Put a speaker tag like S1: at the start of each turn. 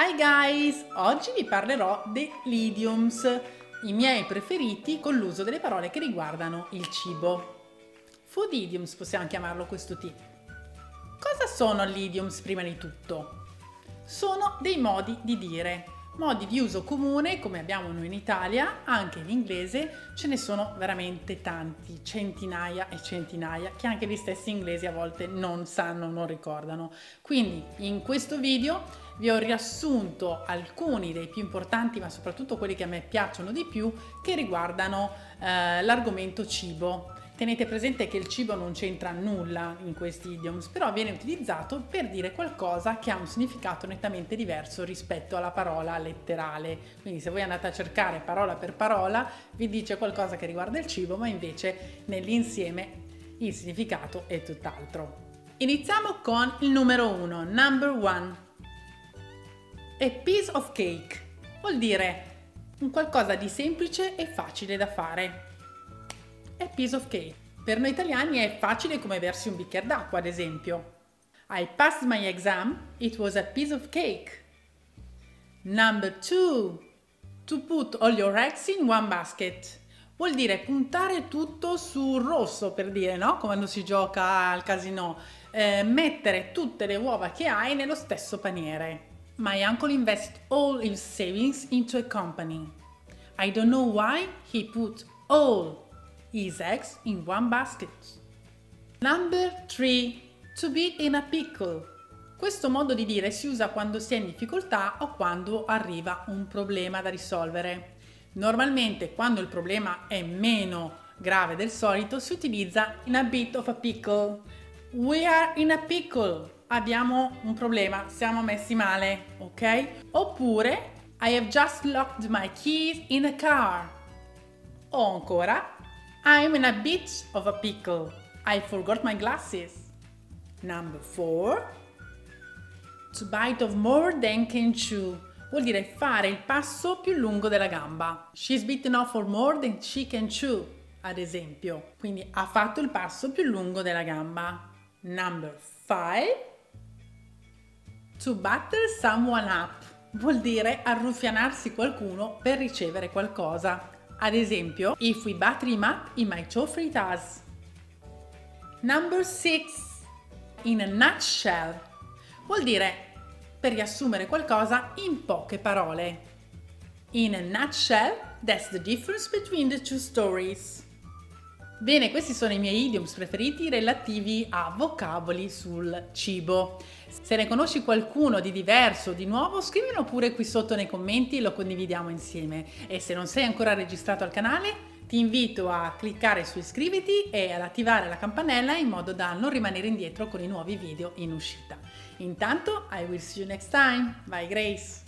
S1: Hi guys! Oggi vi parlerò degli idioms, i miei preferiti con l'uso delle parole che riguardano il cibo. Food idioms possiamo chiamarlo questo tipo. Cosa sono gli idioms prima di tutto? Sono dei modi di dire, modi di uso comune come abbiamo noi in Italia, anche in inglese ce ne sono veramente tanti, centinaia e centinaia che anche gli stessi inglesi a volte non sanno, non ricordano. Quindi in questo video vi ho riassunto alcuni dei più importanti, ma soprattutto quelli che a me piacciono di più, che riguardano eh, l'argomento cibo. Tenete presente che il cibo non c'entra nulla in questi idioms, però viene utilizzato per dire qualcosa che ha un significato nettamente diverso rispetto alla parola letterale. Quindi se voi andate a cercare parola per parola, vi dice qualcosa che riguarda il cibo, ma invece nell'insieme il significato è tutt'altro. Iniziamo con il numero uno, number one. A piece of cake vuol dire un qualcosa di semplice e facile da fare. A piece of cake. Per noi italiani è facile come versi un bicchiere d'acqua, ad esempio. I passed my exam, it was a piece of cake. Number two. To put all your eggs in one basket. Vuol dire puntare tutto sul rosso, per dire, no? Quando si gioca al casino. Eh, mettere tutte le uova che hai nello stesso paniere. My uncle invested all his savings into a company. I don't know why he put all his eggs in one basket. Number 3. To be in a pickle. Questo modo di dire si usa quando si è in difficoltà o quando arriva un problema da risolvere. Normalmente quando il problema è meno grave del solito si utilizza in a bit of a pickle. We are in a pickle abbiamo un problema, siamo messi male, ok? Oppure I have just locked my keys in a car. O ancora I'm in a bit of a pickle. I forgot my glasses. Number 4 To bite of more than can chew vuol dire fare il passo più lungo della gamba. She's bitten off for more than she can chew, ad esempio. Quindi ha fatto il passo più lungo della gamba. Number 5 To battle someone up vuol dire arruffianarsi qualcuno per ricevere qualcosa. Ad esempio, if we batter him up, he might offer it us. Number 6. In a nutshell vuol dire per riassumere qualcosa in poche parole. In a nutshell, that's the difference between the two stories. Bene, questi sono i miei idioms preferiti relativi a vocaboli sul cibo. Se ne conosci qualcuno di diverso, di nuovo, scrivilo pure qui sotto nei commenti e lo condividiamo insieme. E se non sei ancora registrato al canale, ti invito a cliccare su iscriviti e ad attivare la campanella in modo da non rimanere indietro con i nuovi video in uscita. Intanto, I will see you next time. Bye Grace!